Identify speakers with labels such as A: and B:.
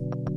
A: you